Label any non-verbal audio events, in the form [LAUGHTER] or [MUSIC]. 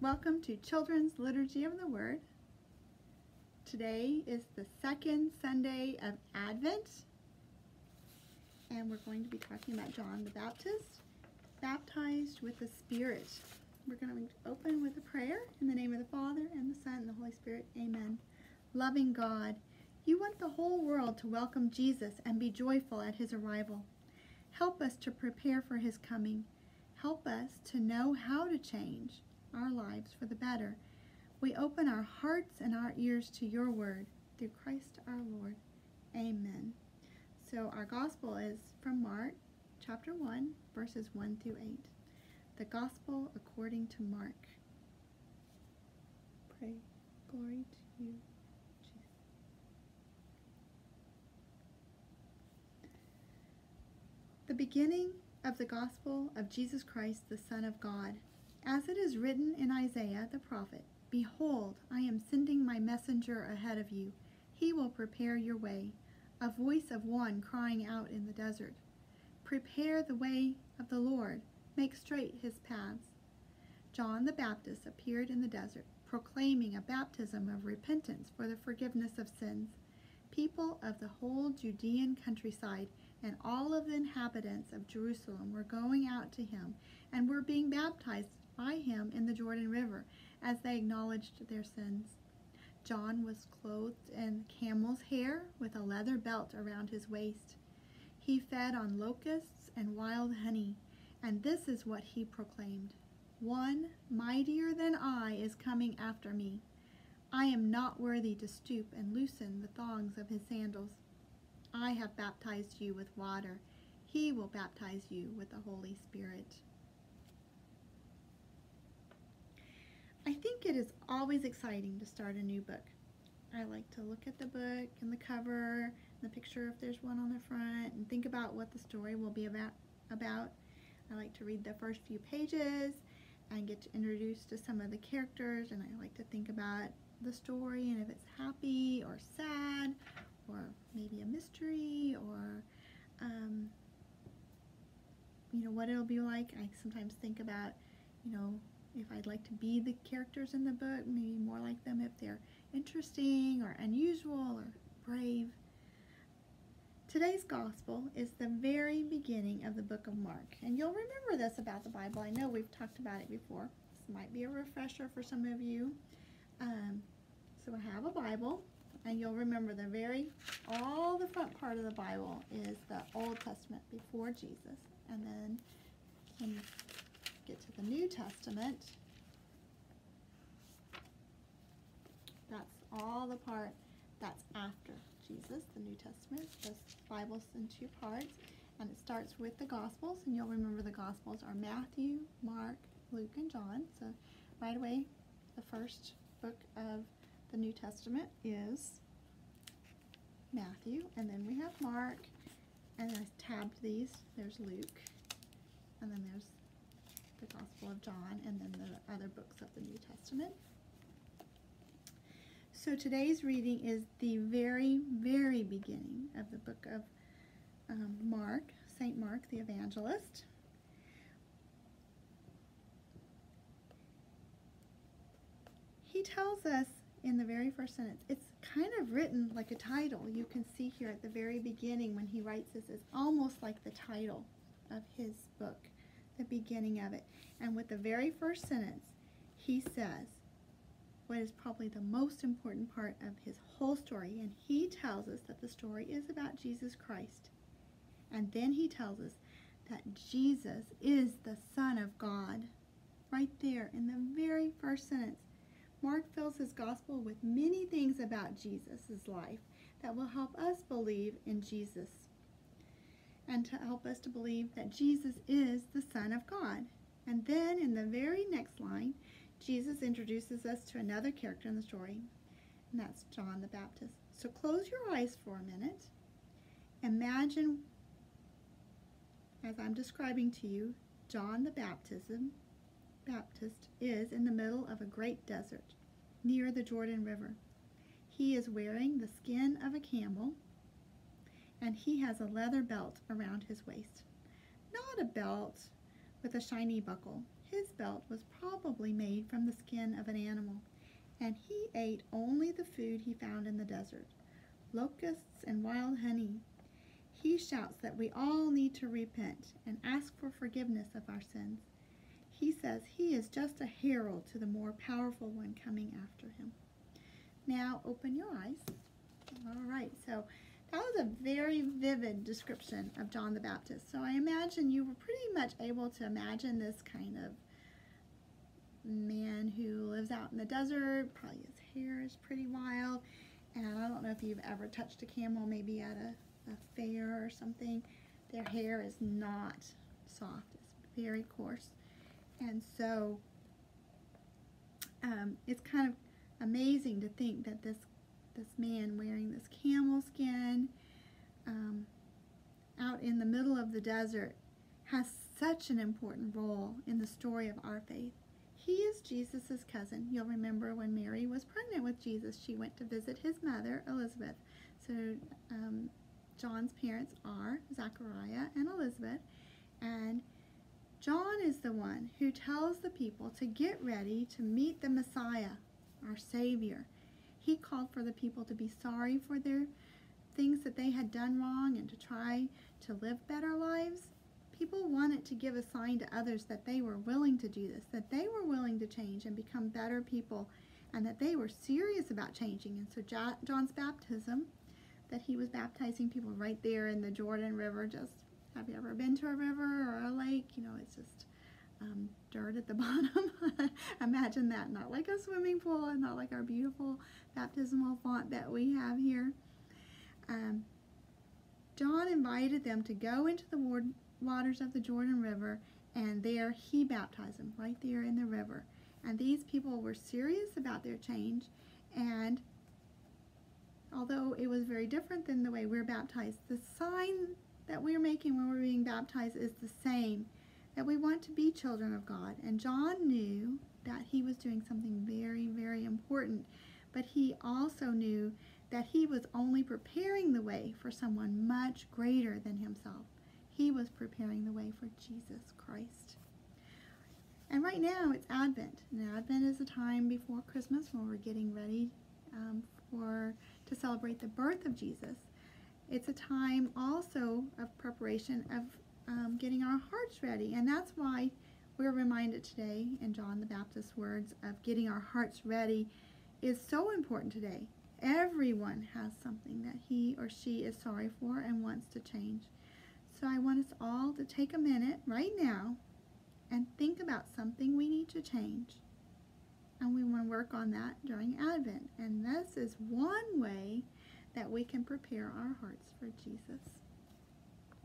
Welcome to Children's Liturgy of the Word. Today is the second Sunday of Advent, and we're going to be talking about John the Baptist, baptized with the Spirit. We're going to open with a prayer in the name of the Father, and the Son, and the Holy Spirit. Amen. Loving God, you want the whole world to welcome Jesus and be joyful at his arrival. Help us to prepare for his coming. Help us to know how to change our lives for the better. We open our hearts and our ears to your word through Christ our Lord. Amen. So our gospel is from Mark chapter 1, verses 1 through 8. The gospel according to Mark. Pray. Glory to you, Jesus. The beginning of the gospel of Jesus Christ, the Son of God as it is written in Isaiah the prophet, Behold, I am sending my messenger ahead of you. He will prepare your way, a voice of one crying out in the desert. Prepare the way of the Lord, make straight his paths. John the Baptist appeared in the desert, proclaiming a baptism of repentance for the forgiveness of sins. People of the whole Judean countryside and all of the inhabitants of Jerusalem were going out to him and were being baptized by him in the Jordan River as they acknowledged their sins. John was clothed in camel's hair with a leather belt around his waist. He fed on locusts and wild honey, and this is what he proclaimed One mightier than I is coming after me. I am not worthy to stoop and loosen the thongs of his sandals. I have baptized you with water. He will baptize you with the Holy Spirit. I think it is always exciting to start a new book. I like to look at the book and the cover, and the picture if there's one on the front, and think about what the story will be about. about. I like to read the first few pages and get introduced to some of the characters, and I like to think about the story and if it's happy or sad or maybe a mystery or um, you know what it'll be like. I sometimes think about you know if I'd like to be the characters in the book, maybe more like them if they're interesting or unusual or brave. Today's gospel is the very beginning of the book of Mark. And you'll remember this about the Bible. I know we've talked about it before. This might be a refresher for some of you. Um, so I have a Bible, and you'll remember the very, all the front part of the Bible is the Old Testament before Jesus. And then get to the New Testament, that's all the part that's after Jesus, the New Testament. The Bible's in two parts, and it starts with the Gospels, and you'll remember the Gospels are Matthew, Mark, Luke, and John. So right away, the first book of the New Testament is Matthew, and then we have Mark, and I tabbed these. There's Luke, and then there's the Gospel of John, and then the other books of the New Testament. So today's reading is the very, very beginning of the book of um, Mark, St. Mark the Evangelist. He tells us in the very first sentence, it's kind of written like a title. You can see here at the very beginning when he writes this, it's almost like the title of his book the beginning of it. And with the very first sentence, he says what is probably the most important part of his whole story. And he tells us that the story is about Jesus Christ. And then he tells us that Jesus is the Son of God. Right there in the very first sentence. Mark fills his gospel with many things about Jesus' life that will help us believe in Jesus and to help us to believe that Jesus is the Son of God. And then in the very next line, Jesus introduces us to another character in the story, and that's John the Baptist. So close your eyes for a minute. Imagine, as I'm describing to you, John the Baptism, Baptist is in the middle of a great desert near the Jordan River. He is wearing the skin of a camel and he has a leather belt around his waist. Not a belt with a shiny buckle. His belt was probably made from the skin of an animal, and he ate only the food he found in the desert locusts and wild honey. He shouts that we all need to repent and ask for forgiveness of our sins. He says he is just a herald to the more powerful one coming after him. Now open your eyes. All right, so a very vivid description of John the Baptist. So I imagine you were pretty much able to imagine this kind of man who lives out in the desert. Probably his hair is pretty wild. And I don't know if you've ever touched a camel, maybe at a, a fair or something. Their hair is not soft, it's very coarse. And so um, it's kind of amazing to think that this this man wearing this camel skin um, out in the middle of the desert has such an important role in the story of our faith. He is Jesus' cousin. You'll remember when Mary was pregnant with Jesus, she went to visit his mother, Elizabeth. So um, John's parents are Zachariah and Elizabeth, and John is the one who tells the people to get ready to meet the Messiah, our Savior. He called for the people to be sorry for their things that they had done wrong and to try to live better lives. People wanted to give a sign to others that they were willing to do this, that they were willing to change and become better people, and that they were serious about changing. And so John's baptism, that he was baptizing people right there in the Jordan River, just have you ever been to a river or a lake? You know, it's just um, dirt at the [LAUGHS] bottom. Imagine that, not like a swimming pool and not like our beautiful baptismal font that we have here. Um, John invited them to go into the waters of the Jordan River, and there he baptized them, right there in the river. And these people were serious about their change, and although it was very different than the way we're baptized, the sign that we're making when we're being baptized is the same that we want to be children of God. And John knew that he was doing something very, very important, but he also knew that he was only preparing the way for someone much greater than himself. He was preparing the way for Jesus Christ. And right now it's Advent. And Advent is a time before Christmas when we're getting ready um, for to celebrate the birth of Jesus. It's a time also of preparation of um, getting our hearts ready. And that's why we're reminded today in John the Baptist's words of getting our hearts ready is so important today. Everyone has something that he or she is sorry for and wants to change. So I want us all to take a minute right now and think about something we need to change. And we want to work on that during Advent. And this is one way that we can prepare our hearts for Jesus.